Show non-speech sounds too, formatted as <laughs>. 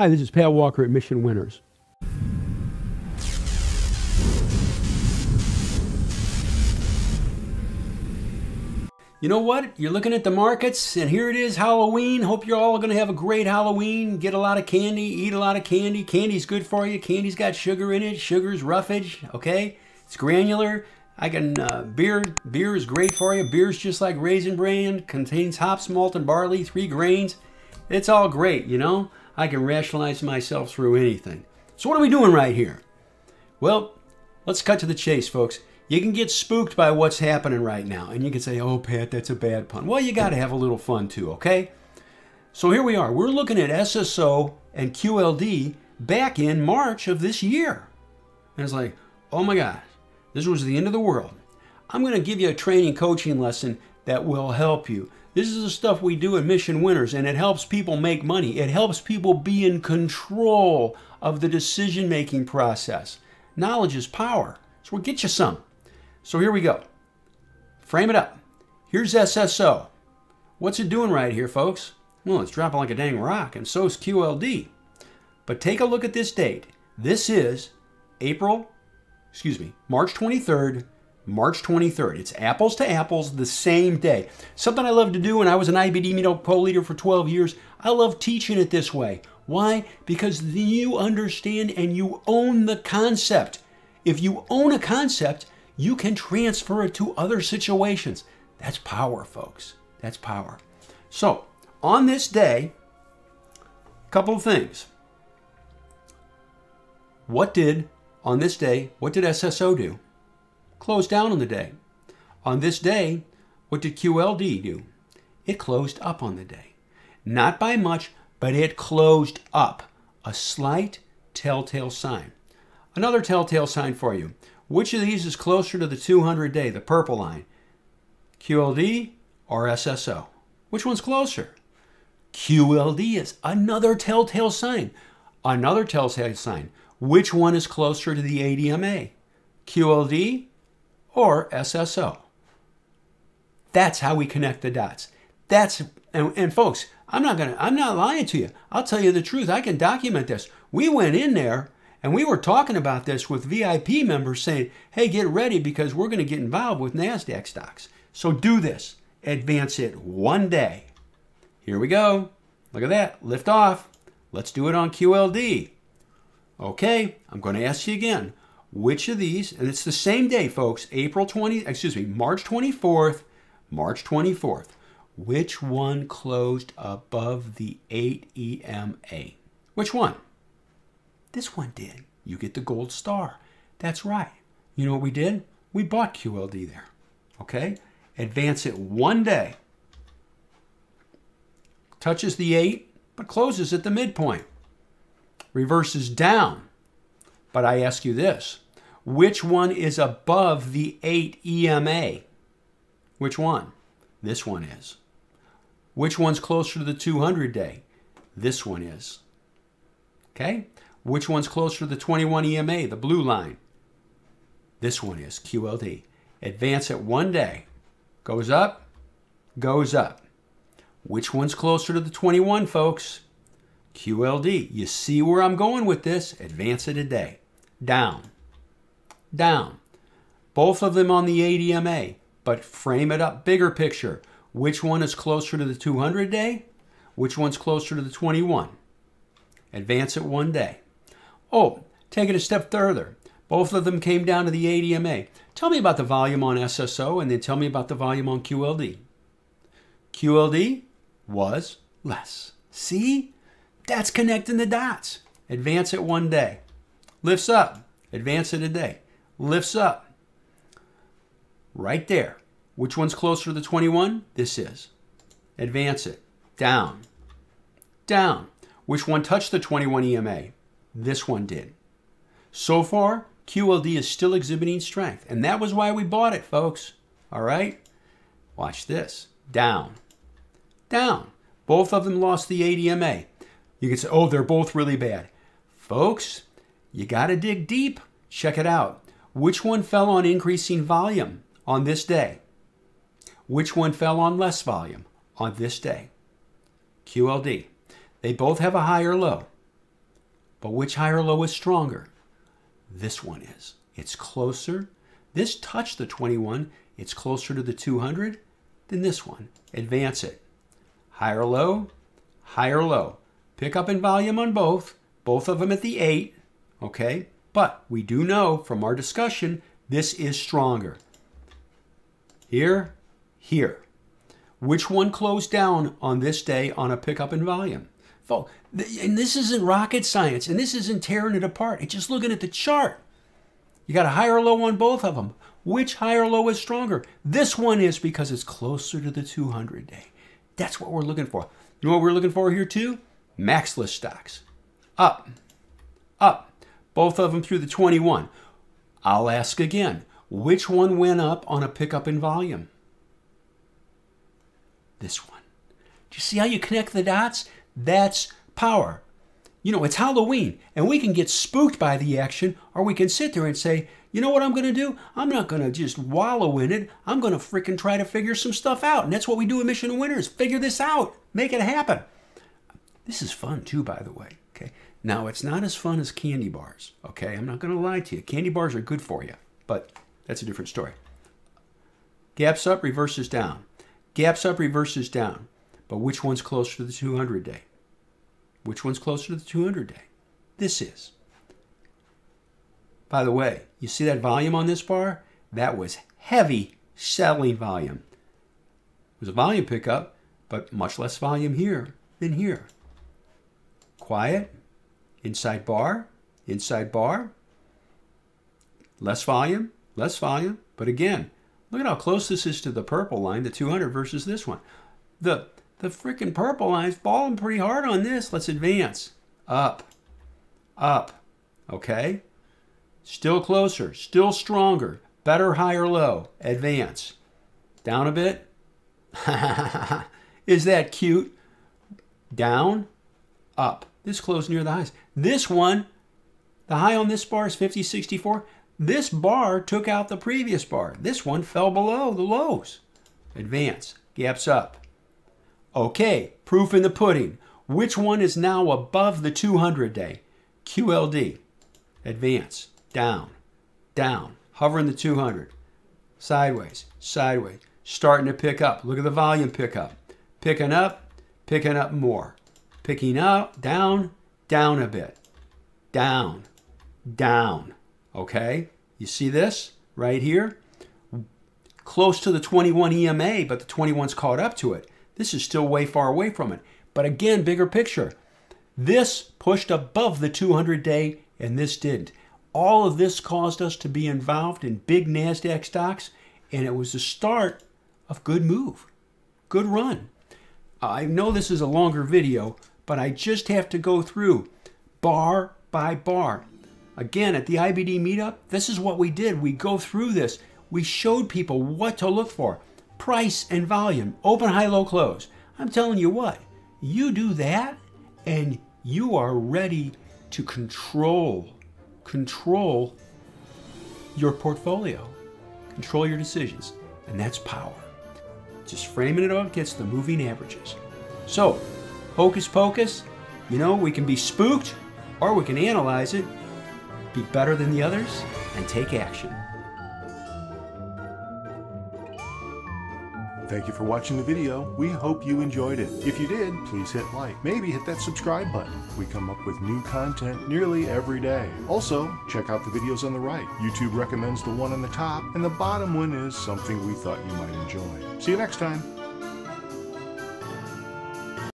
Hi, this is Pat Walker at Mission Winners. You know what? You're looking at the markets, and here it is Halloween. Hope you're all going to have a great Halloween. Get a lot of candy, eat a lot of candy. Candy's good for you. Candy's got sugar in it. Sugar's roughage, okay? It's granular. I can uh, beer. Beer is great for you. Beer's just like Raisin Bran. Contains hops, malt, and barley. Three grains. It's all great, you know. I can rationalize myself through anything. So what are we doing right here? Well, let's cut to the chase, folks. You can get spooked by what's happening right now, and you can say, "Oh, Pat, that's a bad pun." Well, you got to have a little fun too, okay? So here we are. We're looking at SSO and QLD back in March of this year, and it's like, "Oh my God, this was the end of the world." I'm going to give you a training coaching lesson that will help you. This is the stuff we do at Mission Winners, and it helps people make money. It helps people be in control of the decision making process. Knowledge is power. So we'll get you some. So here we go. Frame it up. Here's SSO. What's it doing right here, folks? Well, it's dropping like a dang rock, and so's QLD. But take a look at this date. This is April, excuse me, March 23rd, March 23rd. It's apples to apples the same day. Something I love to do, and I was an IBD meetup co-leader for 12 years. I love teaching it this way. Why? Because you understand and you own the concept. If you own a concept, you can transfer it to other situations. That's power, folks. That's power. So, on this day, a couple of things. What did, on this day, what did SSO do? Closed down on the day. On this day, what did QLD do? It closed up on the day. Not by much, but it closed up. A slight telltale sign. Another telltale sign for you. Which of these is closer to the 200 day, the purple line? QLD or SSO? Which one's closer? QLD is another telltale sign. Another telltale sign. Which one is closer to the ADMA? QLD or SSO? That's how we connect the dots. That's and, and folks, I'm not gonna I'm not lying to you. I'll tell you the truth. I can document this. We went in there and we were talking about this with VIP members saying, hey, get ready because we're going to get involved with NASDAQ stocks. So do this. Advance it one day. Here we go. Look at that. Lift off. Let's do it on QLD. Okay, I'm going to ask you again. Which of these, and it's the same day, folks, April 20, excuse me, March 24th, March 24th. Which one closed above the 8 EMA? Which one? This one did. You get the gold star. That's right. You know what we did? We bought QLD there. Okay? Advance it one day. Touches the 8, but closes at the midpoint. Reverses down. But I ask you this which one is above the 8 EMA? Which one? This one is. Which one's closer to the 200 day? This one is. Okay? Which one's closer to the 21 EMA, the blue line? This one is QLD. Advance it one day. Goes up, goes up. Which one's closer to the 21, folks? QLD. You see where I'm going with this? Advance it a day. Down. Down. Both of them on the ADMA, but frame it up bigger picture. Which one is closer to the 200 day? Which one's closer to the 21? Advance it one day. Oh, take it a step further. Both of them came down to the ADMA. Tell me about the volume on SSO and then tell me about the volume on QLD. QLD was less. See? That's connecting the dots. Advance it one day. Lifts up. Advance it a day. Lifts up. Right there. Which one's closer to the 21? This is. Advance it. Down. Down. Which one touched the 21 EMA? This one did. So far, QLD is still exhibiting strength, and that was why we bought it, folks. All right? Watch this. Down. Down. Both of them lost the ADMA. You can say, oh, they're both really bad. Folks, you got to dig deep. Check it out. Which one fell on increasing volume on this day? Which one fell on less volume on this day? QLD. They both have a higher low. But which high or low is stronger? This one is. It's closer. This touched the 21. It's closer to the 200 than this one. Advance it. Higher low, higher low. Pick up in volume on both, both of them at the 8, okay? But we do know from our discussion, this is stronger. Here, here. Which one closed down on this day on a pickup in volume? And this isn't rocket science, and this isn't tearing it apart. It's just looking at the chart. You got a higher low on both of them. Which higher low is stronger? This one is because it's closer to the 200 day. That's what we're looking for. You know what we're looking for here too? MaxList stocks. Up, up. Both of them through the 21. I'll ask again. Which one went up on a pickup in volume? This one. Do you see how you connect the dots? That's power. You know, it's Halloween, and we can get spooked by the action, or we can sit there and say, you know what I'm going to do? I'm not going to just wallow in it. I'm going to freaking try to figure some stuff out. And that's what we do at Mission Winners. Figure this out. Make it happen. This is fun too, by the way. Now, it's not as fun as candy bars. Okay. I'm not going to lie to you. Candy bars are good for you, but that's a different story. Gaps up, reverses down. Gaps up, reverses down. But which one's closer to the 200 day? Which one's closer to the 200 day? This is. By the way, you see that volume on this bar? That was heavy selling volume. It was a volume pickup, but much less volume here than here. Quiet, inside bar, inside bar, less volume, less volume. But again, look at how close this is to the purple line, the 200 versus this one. The the freaking purple line's falling pretty hard on this. Let's advance. Up. Up. Okay? Still closer. Still stronger. Better, higher, low. Advance. Down a bit. <laughs> Is that cute? Down. Up. This close near the highs. This one, the high on this bar is 5064. This bar took out the previous bar. This one fell below the lows. Advance. Gaps up. Okay, proof in the pudding. Which one is now above the 200 day? QLD. Advance. Down. Down. Hovering the 200. Sideways. Sideways. Starting to pick up. Look at the volume pickup. Picking up. Picking up more. Picking up. Down. Down a bit. Down. Down. Okay? You see this right here? Close to the 21 EMA, but the 21's caught up to it. This is still way far away from it. But again, bigger picture. This pushed above the 200 day and this didn't. All of this caused us to be involved in big NASDAQ stocks, and it was the start of good move, good run. I know this is a longer video, but I just have to go through bar by bar. Again, at the IBD meetup, this is what we did. We go through this. We showed people what to look for price and volume, open, high, low, close. I'm telling you what, you do that and you are ready to control, control your portfolio, control your decisions, and that's power. Just framing it up gets the moving averages. So, hocus pocus, you know, we can be spooked or we can analyze it, be better than the others, and take action. Thank you for watching the video. We hope you enjoyed it. If you did, please hit like. Maybe hit that subscribe button. We come up with new content nearly every day. Also, check out the videos on the right. YouTube recommends the one on the top, and the bottom one is something we thought you might enjoy. See you next time.